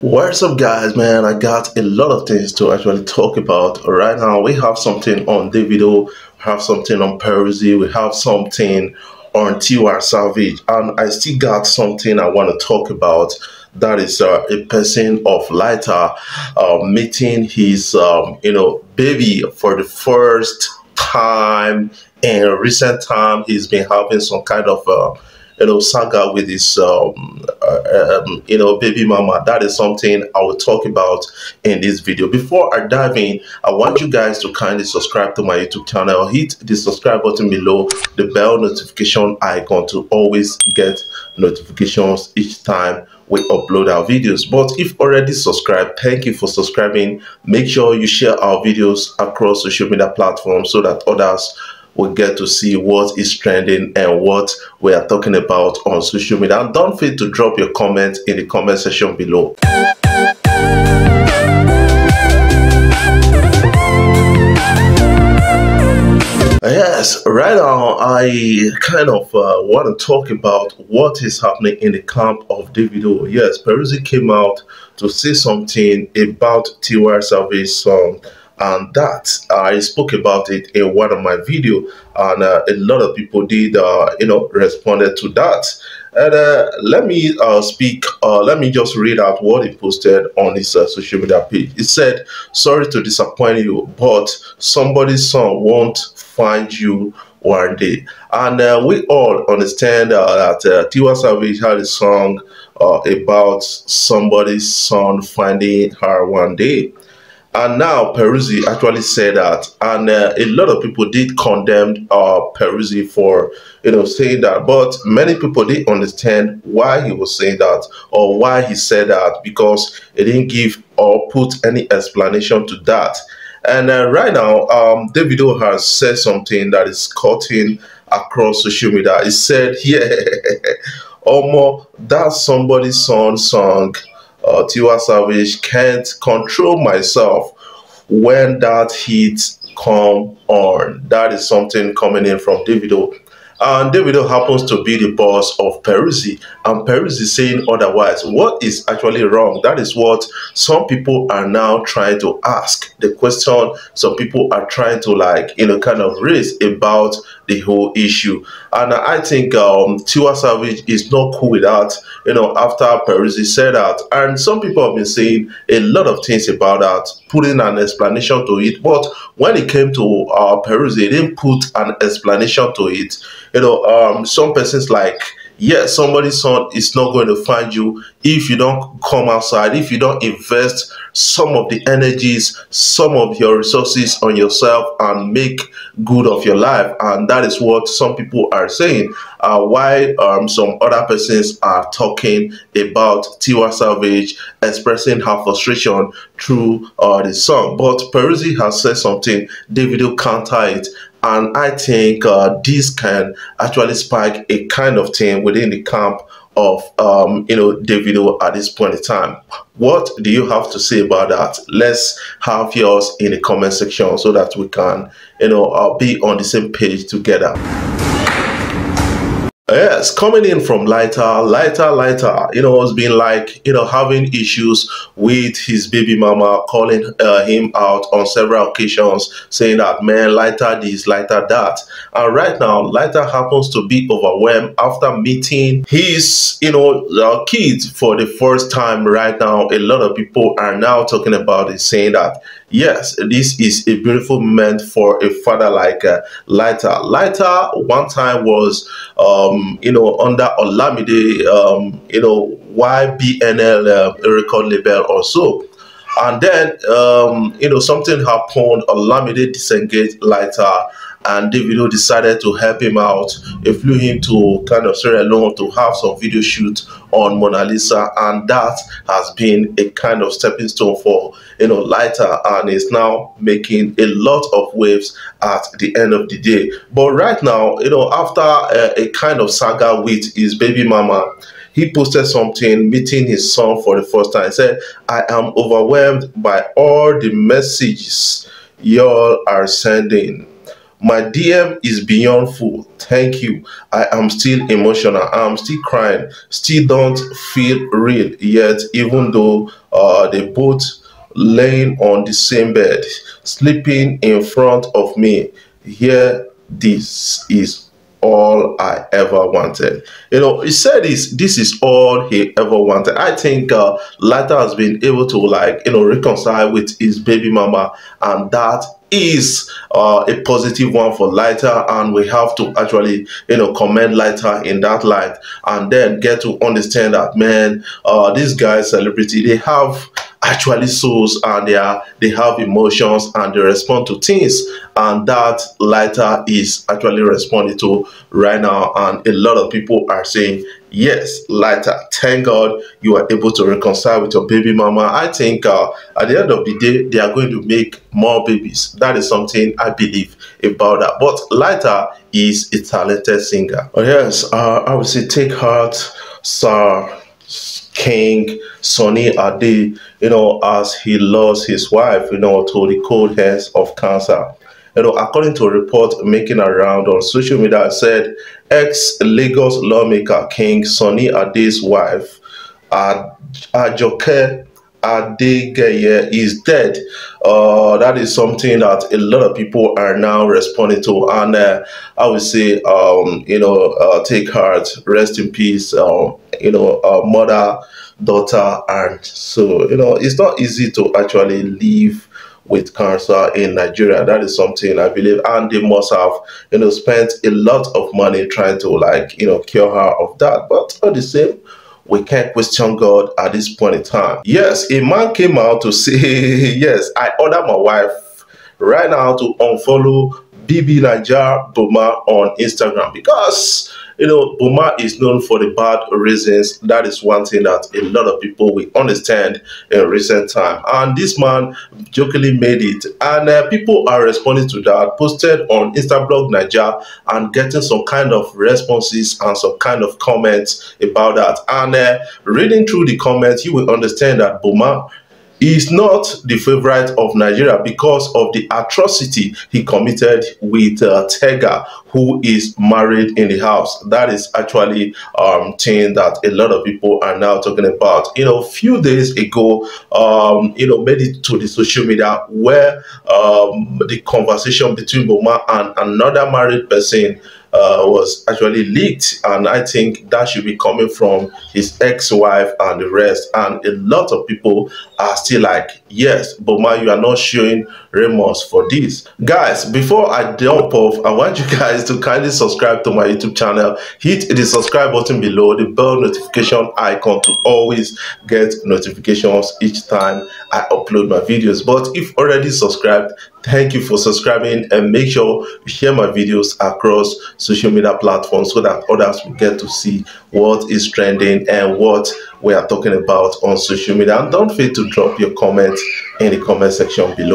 What's up guys man? I got a lot of things to actually talk about. Right now we have something on Davido have something on Peruzzi we have something on Tiwa Savage. And I still got something I want to talk about. That is uh, a person of Lyta uh, meeting his um, you know baby for the first time in recent time. He's been having some kind of uh, you know, saga with his, um, uh, um, you know, baby mama. That is something I will talk about in this video. Before I dive in, I want you guys to kindly subscribe to my YouTube channel. Hit the subscribe button below, the bell notification icon to always get notifications each time we upload our videos but if already subscribed thank you for subscribing make sure you share our videos across social media platforms so that others we get to see what is trending and what we are talking about on social media. And don't forget to drop your comments in the comment section below. Yes, right now I kind of uh, want to talk about what is happening in the camp of Davido. Yes, Peruzzi came out to say something about Tiwa Savage's song and that I spoke about it in one of my video and uh, a lot of people did uh, you know responded to that. And uh, let me uh, speak uh, let me just read out what he posted on his uh, social media page. He said sorry to disappoint you but somebody's son won't find you one day. And we all understand that Tiwa Savage had a song about somebody's son finding her one day and now Peruzzi actually said that, and uh, a lot of people did condemn uh, Peruzzi for, you know, saying that. But many people didn't understand why he was saying that or why he said that because he didn't give or put any explanation to that. And uh, right now, um, Davido has said something that is cutting across social media. He said, "Yeah, Omo, that's somebody's son song." Uh, Tiwa Savage can't control myself when that heat come on. That is something coming in from Davido. And Davido happens to be the boss of Peruzzi, and Peruzzi saying otherwise. What is actually wrong? That is what some people are now trying to ask. The question some people are trying to like, you know, kind of raise about the whole issue. And I think um, Tiwa Savage is not cool with that, you know, after Peruzzi said that. And some people have been saying a lot of things about that, putting an explanation to it. But when it came to uh, Peruzzi, they didn't put an explanation to it. You know, um, some persons like yes, somebody's son is not going to find you if you don't come outside, if you don't invest some of the energies, some of your resources on yourself and make good of your life. And that is what some people are saying. Uh, why um, some other persons are talking about Tiwa Savage expressing her frustration through uh, the song. But Peruzzi has said something, Davido counter it and I think uh, this can actually spark a kind of thing within the camp of um, you know Davido at this point in time. What do you have to say about that? Let's have yours in the comment section so that we can you know uh, be on the same page together. Yes, coming in from Lyta, Lyta, Lyta. You know, it's been like, you know, having issues with his baby mama, calling uh, him out on several occasions, saying that, man, Lyta this, Lyta that. And right now, Lyta happens to be overwhelmed after meeting his, you know, uh, kids for the first time right now. A lot of people are now talking about it, saying that, yes, this is a beautiful moment for a father like uh, Lyta. Lyta one time was, um, you know, under Olamide, um, you know, YBNL uh, record label or so. And then, um, you know, something happened. Olamide disengaged Lyta and Davido decided to help him out. He flew him to kind of Sierra Leone to have some video shoot on Mona Lisa, and that has been a kind of stepping stone for you know Lyta, and is now making a lot of waves at the end of the day. But right now, you know, after a, a kind of saga with his baby mama, he posted something meeting his son for the first time. He said, I am overwhelmed by all the messages y'all are sending My DM is beyond full. Thank you. I am still emotional. I'm still crying. Still don't feel real yet, even though uh, they both laying on the same bed, sleeping in front of me. Here, this is all I ever wanted. You know, he said this, this is all he ever wanted. I think uh, Lyta has been able to like, you know, reconcile with his baby mama and that is uh, a positive one for Lyta and we have to actually, you know, commend Lyta in that light and then get to understand that, man, uh, these guys, celebrity, they have actually souls and they are they have emotions and they respond to things. And that Lyta is actually responding to right now. And a lot of people are saying yes Lyta. Thank god you are able to reconcile with your baby mama. I think uh, at the end of the day they are going to make more babies. That is something i believe about that. But Lyta is a talented singer. Oh yes uh, i would say take heart sir King Sunny Ade, you know, as he lost his wife, you know, to the cold hands of cancer. You know, according to a report making around on social media, said ex-Lagos lawmaker King Sunny Ade's wife, Ajoke Adegeye is dead. Uh, that is something that a lot of people are now responding to. And uh, I would say, um, you know, uh, take heart, rest in peace, uh, you know, uh, mother, daughter. And so, you know, it's not easy to actually live with cancer in Nigeria. That is something I believe. And they must have, you know, spent a lot of money trying to like, you know, cure her of that. But all the same, we can't question God at this point in time. Yes, a man came out to say, yes, I order my wife right now to unfollow BBNaija Boma on Instagram because you know, Boma is known for the bad reasons. That is one thing that a lot of people will understand in recent time. And this man jokingly made it. And uh, people are responding to that, posted on Instablog9ja and getting some kind of responses and some kind of comments about that. And uh, reading through the comments, you will understand that Boma is not the favorite of Nigeria because of the atrocity he committed with uh, Tega, who is married in the house. That is actually um thing that a lot of people are now talking about. You know, a few days ago, um, you know, made it to the social media where um, the conversation between Boma and another married person uh, was actually leaked and i think that should be coming from his ex-wife and the rest. And a lot of people are still like yes boma you are not showing remorse for this. Guys before i jump off i want you guys to kindly subscribe to my youtube channel. Hit the subscribe button below the bell notification icon to always get notifications each time i upload my videos. But if already subscribed thank you for subscribing and make sure you share my videos across social media platforms so that others will get to see what is trending and what we are talking about on social media. And don't forget to drop your comments in the comment section below